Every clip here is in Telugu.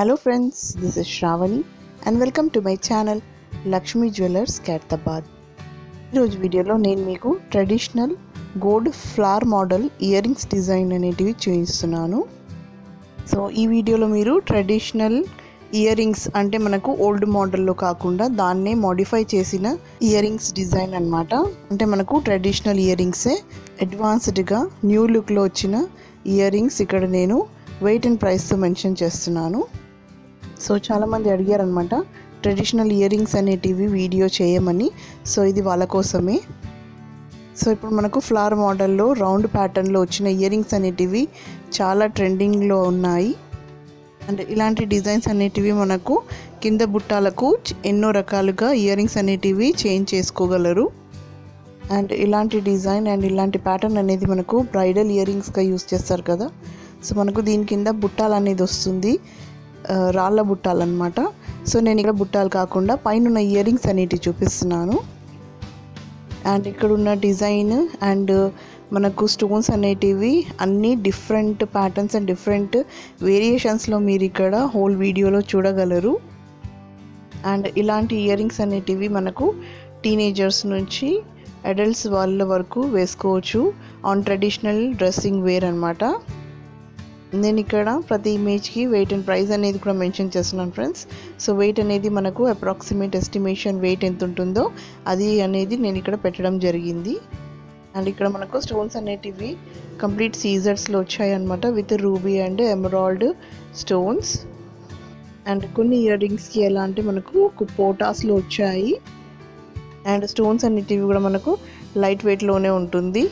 Hello friends this is Shravani and welcome to my channel Lakshmi jewellers Khairatabad ఈరోజు వీడియోలో నేను మీకు traditional gold flower model earrings design అనేటివి చూపిస్తున్నాను. సో ఈ వీడియోలో మీరు ట్రెడిషనల్ ఇయర్ రింగ్స్ అంటే మనకు ఓల్డ్ మోడల్లో కాకుండా దాన్నే మోడిఫై చేసిన ఇయర్ రింగ్స్ డిజైన్ అనమాట అంటే మనకు ట్రెడిషనల్ ఇయర్ రింగ్సే అడ్వాన్స్డ్గా న్యూ లుక్లో వచ్చిన ఇయర్ రింగ్స్ ఇక్కడ నేను వెయిట్ అండ్ ప్రైస్తో మెన్షన్ చేస్తున్నాను. సో చాలామంది అడిగారనమాట ట్రెడిషనల్ ఇయర్ రింగ్స్ అనేటివి వీడియో చేయమని. సో ఇది వాళ్ళ కోసమే. సో ఇప్పుడు మనకు ఫ్లవర్ మోడల్లో రౌండ్ ప్యాటర్న్లో వచ్చిన ఇయర్ రింగ్స్ అనేటివి చాలా ట్రెండింగ్లో ఉన్నాయి. అండ్ ఇలాంటి డిజైన్స్ అనేటివి మనకు కింద బుట్టాలకు ఎన్నో రకాలుగా ఇయర్ రింగ్స్ అనేటివి చేంజ్ చేసుకోగలరు. అండ్ ఇలాంటి డిజైన్ అండ్ ఇలాంటి ప్యాటర్న్ అనేది మనకు బ్రైడల్ ఇయర్ రింగ్స్గా యూస్ చేస్తారు కదా. సో మనకు దీని కింద బుట్టాలు అనేది వస్తుంది. రాళ్ళ బుట్టాలు అనమాట సో నేను ఇక్కడ బుట్టాలు కాకుండా పైన ఇయర్ రింగ్స్ అనేటివి చూపిస్తున్నాను. అండ్ ఇక్కడ ఉన్న డిజైన్ అండ్ మనకు స్టోన్స్ అనేటివి అన్నీ డిఫరెంట్ ప్యాటర్న్స్ అండ్ డిఫరెంట్ వేరియేషన్స్లో మీరు ఇక్కడ హోల్ వీడియోలో చూడగలరు. అండ్ ఇలాంటి ఇయర్ రింగ్స్ అనేటివి మనకు టీనేజర్స్ నుంచి అడల్ట్స్ వాళ్ళ వరకు వేసుకోవచ్చు. ఆన్ ట్రెడిషనల్ డ్రెస్సింగ్ వేర్ అనమాట నేను ఇక్కడ ప్రతి ఇమేజ్కి వెయిట్ అండ్ ప్రైస్ అనేది కూడా మెన్షన్ చేస్తున్నాను ఫ్రెండ్స్ సో వెయిట్ అనేది మనకు అప్రాక్సిమేట్ ఎస్టిమేషన్ వెయిట్ ఎంత ఉంటుందో అది అనేది నేను ఇక్కడ పెట్టడం జరిగింది. అండ్ ఇక్కడ మనకు స్టోన్స్ అనేటివి కంప్లీట్ సీజర్స్లో వచ్చాయి అనమాట with ruby and emerald stones and కొన్ని ఇయర్ రింగ్స్కి ఎలా అంటే మనకు పోటాస్లో వచ్చాయి. అండ్ స్టోన్స్ అనేటివి కూడా మనకు లైట్ వెయిట్లోనే ఉంటుంది.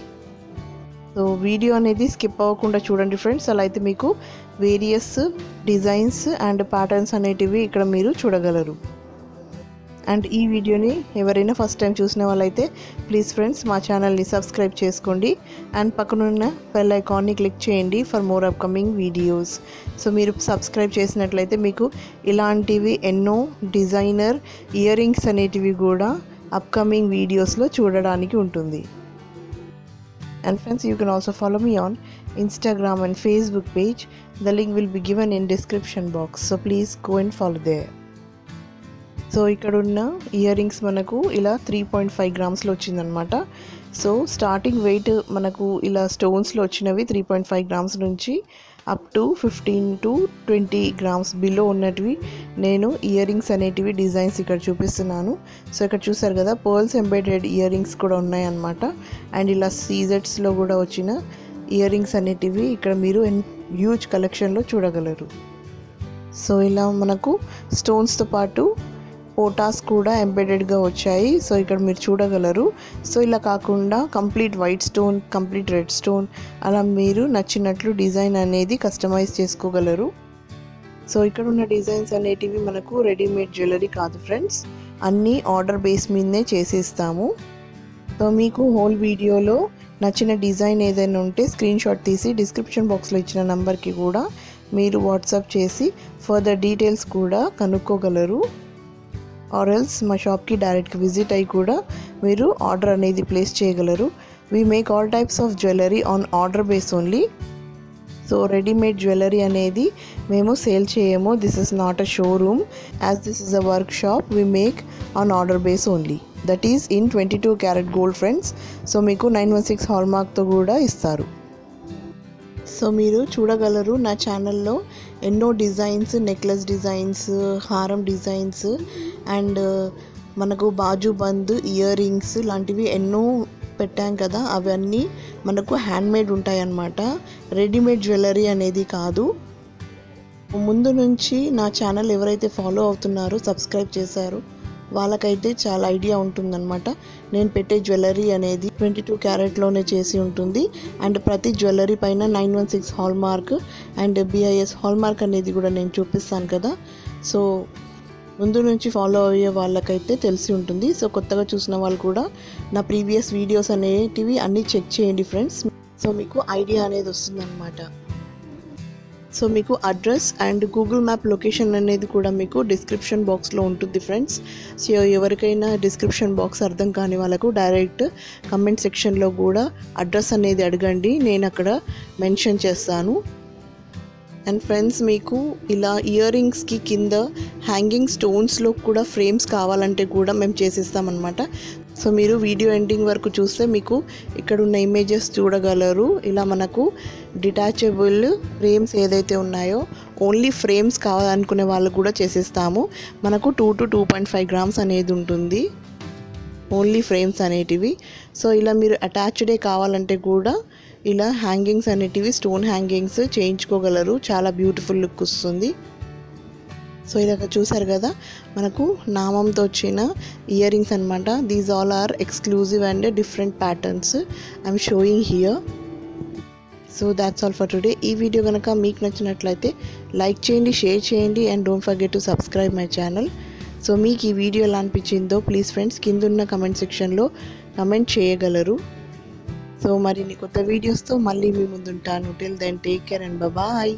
సో వీడియో అనేది స్కిప్ అవ్వకుండా చూడండి ఫ్రెండ్స్. అలా అయితే మీకు వేరియస్ డిజైన్స్ అండ్ ప్యాటర్న్స్ అనేటివి ఇక్కడ మీరు చూడగలరు. అండ్ ఈ వీడియోని ఎవరైనా ఫస్ట్ టైం చూసిన వాళ్ళైతే ప్లీజ్ ఫ్రెండ్స్ మా ఛానల్ని సబ్స్క్రైబ్ చేసుకోండి. అండ్ పక్కనున్న బెల్ ఐకాన్ని క్లిక్ చేయండి for more upcoming videos so మీరు సబ్స్క్రైబ్ చేసినట్లయితే మీకు ఇలాంటివి ఎన్నో డిజైనర్ ఇయర్ రింగ్స్ అనేటివి కూడా అప్కమింగ్ వీడియోస్లో చూడడానికి ఉంటుంది. And friends you can also follow me on instagram and facebook page the link will be given in description box so please go and follow there so ఇక్కడ ఉన్న ఇయర్ రింగ్స్ మనకు ఇలా త్రీ పాయింట్ ఫైవ్ గ్రామ్స్లో వచ్చిందనమాట సో స్టార్టింగ్ వెయిట్ మనకు ఇలా స్టోన్స్లో వచ్చినవి త్రీ పాయింట్ ఫైవ్ గ్రామ్స్ నుంచి up to fifteen to twenty grams below ఉన్నటివి నేను ఇయర్ రింగ్స్ అనేటివి డిజైన్స్ ఇక్కడ చూపిస్తున్నాను. సో ఇక్కడ చూసారు కదా పర్ల్స్ ఎంబ్రాయిడెడ్ ఇయర్ రింగ్స్ కూడా ఉన్నాయన్నమాట. అండ్ ఇలా సీజెట్స్లో కూడా వచ్చిన ఇయర్ రింగ్స్ అనేటివి ఇక్కడ మీరు హ్యూజ్ కలెక్షన్లో చూడగలరు. సో ఇలా మనకు స్టోన్స్తో పాటు పోటాస్ కూడా ఎంబెడెడ్గా వచ్చాయి. సో ఇక్కడ మీరు చూడగలరు. సో ఇలా కాకుండా complete white stone complete red stone అలా మీరు నచ్చినట్లు డిజైన్ అనేది కస్టమైజ్ చేసుకోగలరు. సో ఇక్కడ ఉన్న డిజైన్స్ అనేటివి మనకు రెడీమేడ్ జ్యువెలరీ కాదు ఫ్రెండ్స్. అన్నీ ఆర్డర్ బేస్ మీదనే చేసేస్తాము. సో మీకు హోల్ వీడియోలో నచ్చిన డిజైన్ ఏదైనా ఉంటే స్క్రీన్ షాట్ తీసి డిస్క్రిప్షన్ బాక్స్లో ఇచ్చిన నెంబర్కి కూడా మీరు వాట్సాప్ చేసి ఫర్దర్ డీటెయిల్స్ కూడా కనుక్కోగలరు. ఆర్ ఎల్స్ మా షాప్కి డైరెక్ట్గా విజిట్ అయ్యి కూడా మీరు ఆర్డర్ అనేది ప్లేస్ చేయగలరు. We make all types of jewellery on order base only so readymade jewellery అనేది మేము సేల్ చేయము. This is not a showroom as this is a workshop we make on order base only that is in twenty two carat gold friends so మీకు నైన్ వన్ సిక్స్ హాల్ మార్క్తో కూడా ఇస్తారు. సో మీరు చూడగలరు నా ఛానల్లో ఎన్నో డిజైన్స్ నెక్లెస్ డిజైన్స్ హారం డిజైన్స్ అండ్ uh, మనకు బాజు బంద్ ఇయర్ రింగ్స్ లాంటివి ఎన్నో పెట్టాం కదా అవన్నీ మనకు హ్యాండ్మేడ్ ఉంటాయి అన్నమాట రెడీమేడ్ జ్యువెలరీ అనేది కాదు. ముందు నుంచి నా ఛానల్ ఎవరైతే ఫాలో అవుతున్నారో సబ్స్క్రైబ్ చేశారో వాళ్ళకైతే చాలా ఐడియా ఉంటుందన్నమాట. నేను పెట్టే జ్యువెలరీ అనేది ట్వంటీ టూ క్యారెట్లోనే చేసి ఉంటుంది. అండ్ ప్రతి జ్యువెలరీ పైన nine one six hallmark and BIS hallmark అనేది కూడా నేను చూపిస్తాను కదా. సో ముందు నుంచి ఫాలో అయ్యే వాళ్ళకైతే తెలిసి ఉంటుంది. సో కొత్తగా చూసిన వాళ్ళు కూడా నా ప్రీవియస్ వీడియోస్ అనేటివి అన్నీ చెక్ చేయండి ఫ్రెండ్స్. సో మీకు ఐడియా అనేది వస్తుందన్నమాట. సో మీకు address and Google map location అనేది కూడా మీకు డిస్క్రిప్షన్ బాక్స్లో ఉంటుంది ఫ్రెండ్స్ సో ఎవరికైనా డిస్క్రిప్షన్ బాక్స్ అర్థం కాని వాళ్ళకు డైరెక్ట్ కమెంట్ సెక్షన్లో కూడా అడ్రస్ అనేది అడగండి. నేను అక్కడ మెన్షన్ చేస్తాను. అండ్ ఫ్రెండ్స్ మీకు ఇలా ఇయర్ రింగ్స్కి కింద హ్యాంగింగ్ స్టోన్స్లో కూడా ఫ్రేమ్స్ కావాలంటే కూడా మేము చేసిస్తామన్నమాట. సో మీరు వీడియో ఎండింగ్ వరకు చూస్తే మీకు ఇక్కడ ఉన్న ఇమేజెస్ చూడగలరు. ఇలా మనకు డిటాచబుల్ ఫ్రేమ్స్ ఏదైతే ఉన్నాయో ఓన్లీ ఫ్రేమ్స్ కావాలనుకునే వాళ్ళు కూడా చేసేస్తాము. మనకు two to two point five grams అనేది ఉంటుంది. ఓన్లీ ఫ్రేమ్స్ అనేటివి. సో ఇలా మీరు అటాచ్డే కావాలంటే కూడా ఇలా హ్యాంగింగ్స్ అనేటివి స్టోన్ హ్యాంగింగ్స్ చేయించుకోగలరు. చాలా బ్యూటిఫుల్ లుక్ వస్తుంది. సో ఇలాగ చూసారు కదా మనకు నామంతో వచ్చిన ఇయర్ రింగ్స్ అనమాట these all are exclusive and different patterns I'm showing here so that's all for today ఈ వీడియో కనుక మీకు నచ్చినట్లయితే లైక్ చేయండి షేర్ చేయండి and don't forget to subscribe my channel so మీకు ఈ వీడియో ఎలా అనిపించిందో ప్లీజ్ ఫ్రెండ్స్ కింద ఉన్న కమెంట్ సెక్షన్లో కమెంట్ చేయగలరు. సో మరిన్ని కొత్త వీడియోస్తో మళ్ళీ మీ ముందుంటాను. Till then take care and bye